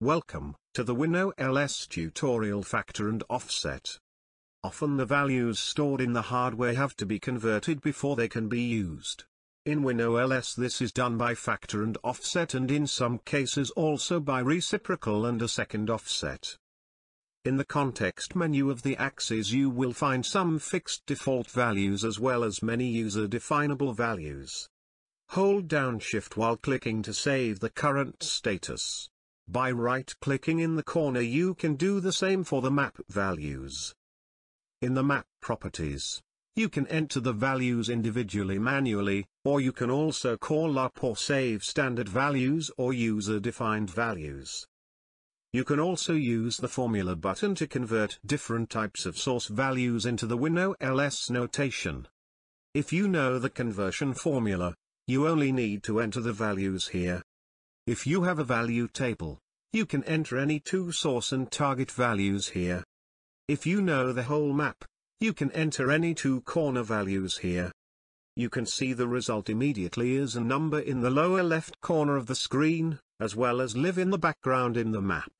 Welcome to the WinOLS tutorial factor and offset. Often the values stored in the hardware have to be converted before they can be used. In WinOLS this is done by factor and offset and in some cases also by reciprocal and a second offset. In the context menu of the axes you will find some fixed default values as well as many user-definable values. Hold down Shift while clicking to save the current status. By right-clicking in the corner you can do the same for the map values. In the map properties, you can enter the values individually manually, or you can also call up or save standard values or user-defined values. You can also use the formula button to convert different types of source values into the WinOLS notation. If you know the conversion formula, you only need to enter the values here. If you have a value table, you can enter any two source and target values here. If you know the whole map, you can enter any two corner values here. You can see the result immediately as a number in the lower left corner of the screen, as well as live in the background in the map.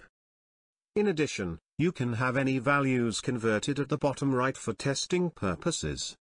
In addition, you can have any values converted at the bottom right for testing purposes.